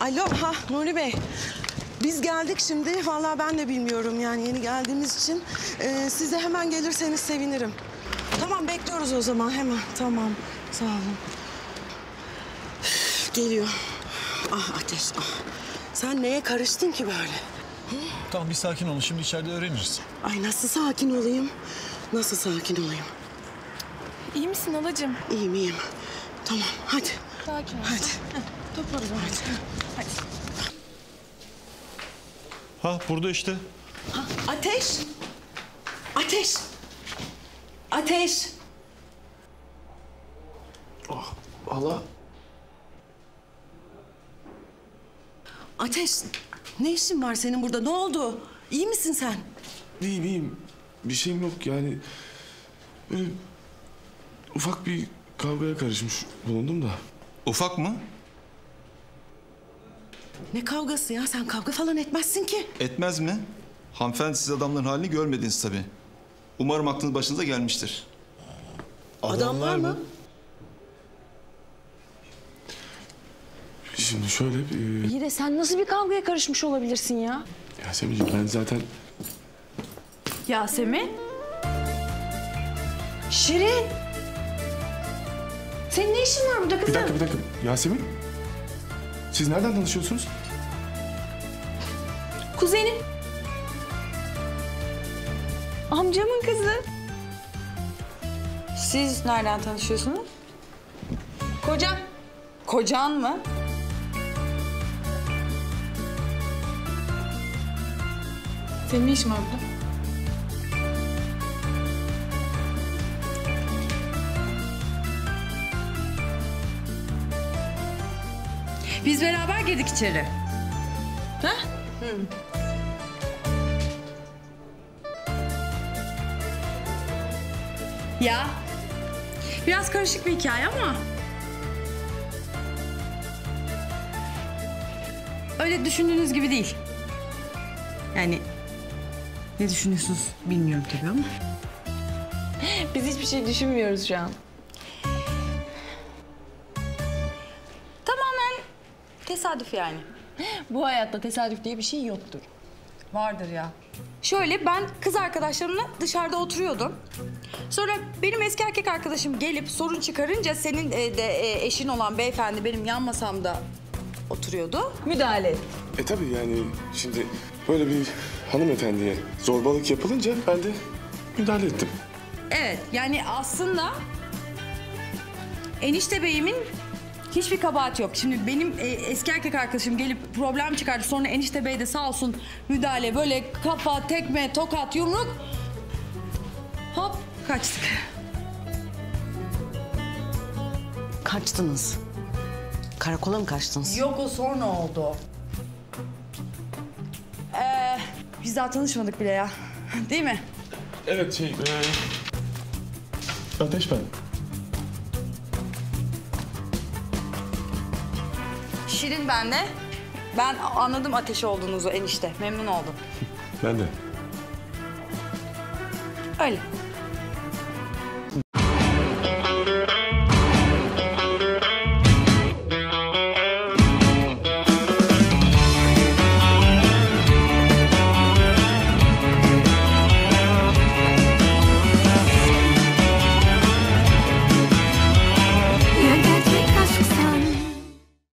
Alo, ha Nuri Bey. Biz geldik şimdi. Vallahi ben de bilmiyorum yani yeni geldiğimiz için. Ee, siz de hemen gelirseniz sevinirim. Tamam bekliyoruz o zaman hemen. Tamam. Sağ olun. Üf, Geliyor. Ah Ateş, ah. Sen neye karıştın ki böyle? Tamam bir sakin olun. Şimdi içeride öğreniriz. Ay nasıl sakin olayım? Nasıl sakin olayım? İyi misin halacığım? İyiyim, iyiyim. Tamam, hadi. Sakin ol. Hadi. Toplarız onu. Hadi. Ha burada işte. Ha, ateş. Ateş. Ateş. Hala Ateş. Ne işin var senin burada? Ne oldu? İyi misin sen? iyiyim iyiyim. Bir şeyim yok yani. Böyle ufak bir kavgaya karışmış bulundum da. Ufak mı? Ne kavgası ya? Sen kavga falan etmezsin ki. Etmez mi? Hanımefendi siz adamların halini görmediniz tabii. Umarım aklınız başınıza gelmiştir. Adamlar mı? Şimdi şöyle bir... İyi de sen nasıl bir kavgaya karışmış olabilirsin ya? Yasemin'ciğim ben zaten... Yasemin. Şirin. Senin ne işin var burada Bir kızım? dakika bir dakika. Yasemin? Siz nereden tanışıyorsunuz? Kuzenim. Amcamın kızı. Siz nereden tanışıyorsunuz? Kocan. Kocan mı? Senin ne işin var burada? Biz beraber girdik içeri. Ha? Ya. Biraz karışık bir hikaye ama. Öyle düşündüğünüz gibi değil. Yani ne düşünüyorsunuz bilmiyorum tabii ama. Biz hiçbir şey düşünmüyoruz şu an. Tesadüf yani. Bu hayatta tesadüf diye bir şey yoktur. Vardır ya. Şöyle ben kız arkadaşlarımla dışarıda oturuyordum. Sonra benim eski erkek arkadaşım gelip sorun çıkarınca senin e, de e, eşin olan beyefendi benim yan masamda oturuyordu. Müdahale et. E tabii yani şimdi böyle bir hanımefendiye zorbalık yapılınca ben de müdahale ettim. Evet yani aslında enişte beyimin hiçbir kabahati yok. Şimdi benim e, eski erkek arkadaşım gelip problem çıkardı. Sonra enişte bey de sağ olsun müdahale böyle kafa, tekme, tokat, yumruk. Hop kaçtık. Kaçtınız. Karakola mı kaçtınız? Yok o sonra oldu. Ee, biz daha tanışmadık bile ya. Değil mi? Evet şey... e, Ateş ben. Şirin ben de. Ben anladım ateşi olduğunuzu enişte. Memnun oldum. Ben de. Öyle.